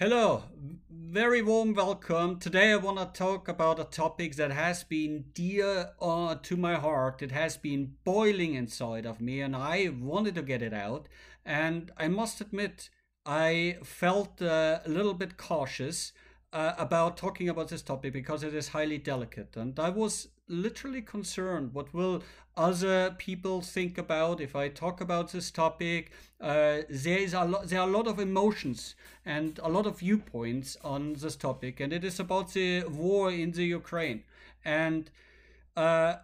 Hello, very warm welcome. Today I want to talk about a topic that has been dear uh, to my heart. It has been boiling inside of me and I wanted to get it out. And I must admit, I felt uh, a little bit cautious uh, about talking about this topic because it is highly delicate. And I was literally concerned what will other people think about if I talk about this topic. Uh, there is a lot, there are a lot of emotions and a lot of viewpoints on this topic, and it is about the war in the Ukraine. And uh,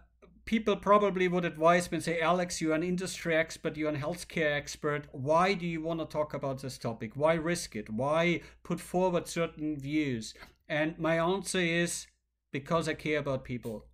people probably would advise me and say, Alex, you're an industry expert, you're a healthcare expert. Why do you want to talk about this topic? Why risk it? Why put forward certain views? And my answer is because I care about people.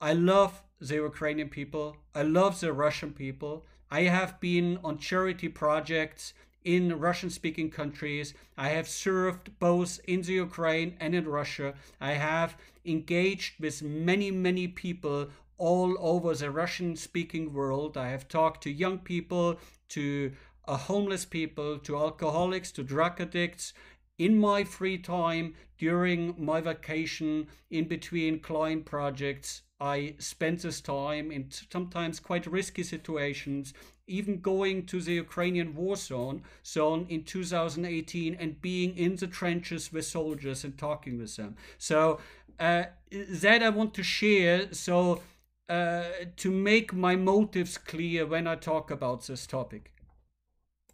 I love the Ukrainian people. I love the Russian people. I have been on charity projects in Russian speaking countries. I have served both in the Ukraine and in Russia. I have engaged with many, many people all over the Russian speaking world. I have talked to young people, to uh, homeless people, to alcoholics, to drug addicts in my free time during my vacation in between client projects. I spent this time in sometimes quite risky situations, even going to the Ukrainian war zone, zone in 2018 and being in the trenches with soldiers and talking with them. So uh, that I want to share. So uh, to make my motives clear when I talk about this topic.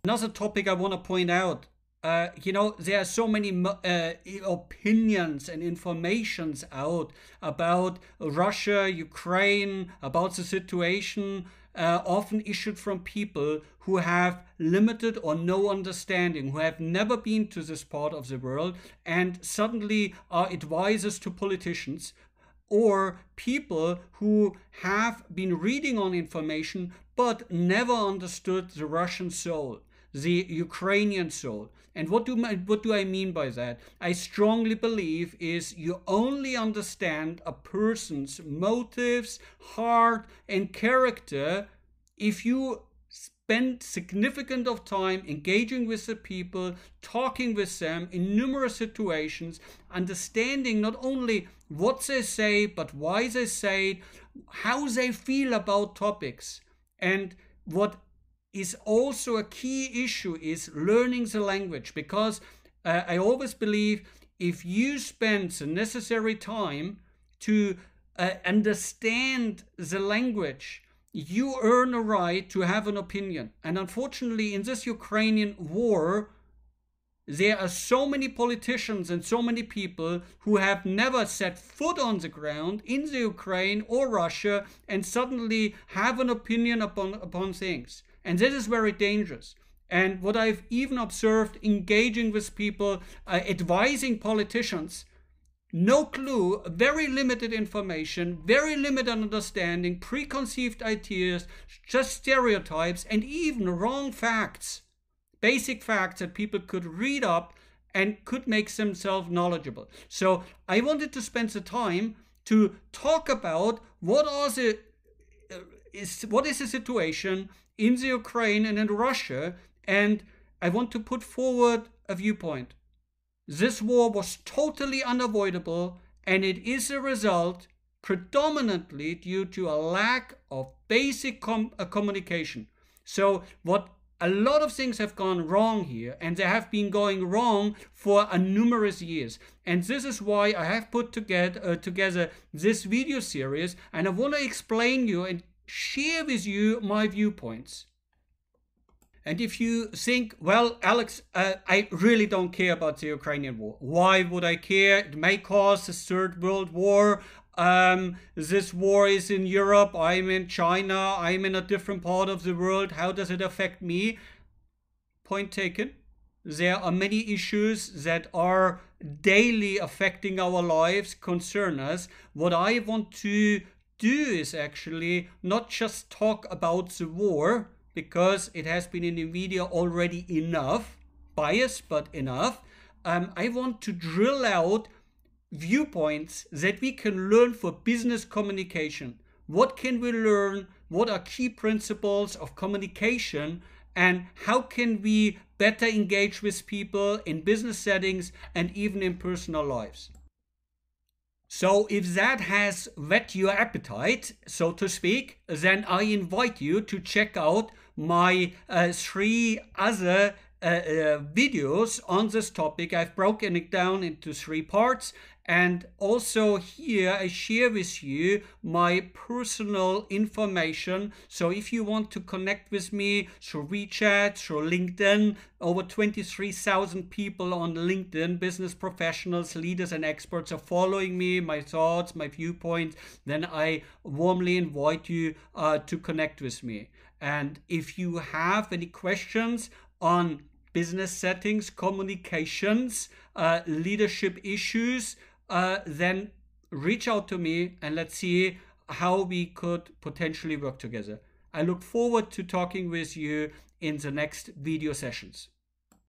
Another topic I want to point out uh, you know, there are so many uh, opinions and informations out about Russia, Ukraine, about the situation, uh, often issued from people who have limited or no understanding, who have never been to this part of the world, and suddenly are advisors to politicians or people who have been reading on information but never understood the Russian soul, the Ukrainian soul. And what do, my, what do I mean by that? I strongly believe is you only understand a person's motives, heart, and character if you spend significant of time engaging with the people, talking with them in numerous situations, understanding not only what they say, but why they say it, how they feel about topics. And what is also a key issue is learning the language because uh, I always believe if you spend the necessary time to uh, understand the language you earn a right to have an opinion. And unfortunately, in this Ukrainian war, there are so many politicians and so many people who have never set foot on the ground in the Ukraine or Russia and suddenly have an opinion upon, upon things. And this is very dangerous. And what I've even observed engaging with people, uh, advising politicians, no clue, very limited information, very limited understanding, preconceived ideas, just stereotypes, and even wrong facts. Basic facts that people could read up and could make themselves knowledgeable. So I wanted to spend the time to talk about what are the uh, is what is the situation in the Ukraine and in Russia, and I want to put forward a viewpoint. This war was totally unavoidable and it is a result predominantly due to a lack of basic com uh, communication. So what a lot of things have gone wrong here and they have been going wrong for a numerous years and this is why i have put together, uh, together this video series and i want to explain you and share with you my viewpoints and if you think, well, Alex, uh, I really don't care about the Ukrainian war. Why would I care? It may cause a third world war. Um, this war is in Europe. I'm in China. I'm in a different part of the world. How does it affect me? Point taken. There are many issues that are daily affecting our lives, concern us. What I want to do is actually not just talk about the war, because it has been in the media already enough, biased but enough. Um, I want to drill out viewpoints that we can learn for business communication. What can we learn? What are key principles of communication and how can we better engage with people in business settings and even in personal lives. So if that has whet your appetite, so to speak, then I invite you to check out my uh, three other videos on this topic. I've broken it down into three parts and also here I share with you my personal information. So if you want to connect with me through WeChat, through LinkedIn, over 23,000 people on LinkedIn, business professionals, leaders and experts are following me, my thoughts, my viewpoints, then I warmly invite you uh, to connect with me. And if you have any questions on business settings, communications, uh, leadership issues, uh, then reach out to me and let's see how we could potentially work together. I look forward to talking with you in the next video sessions.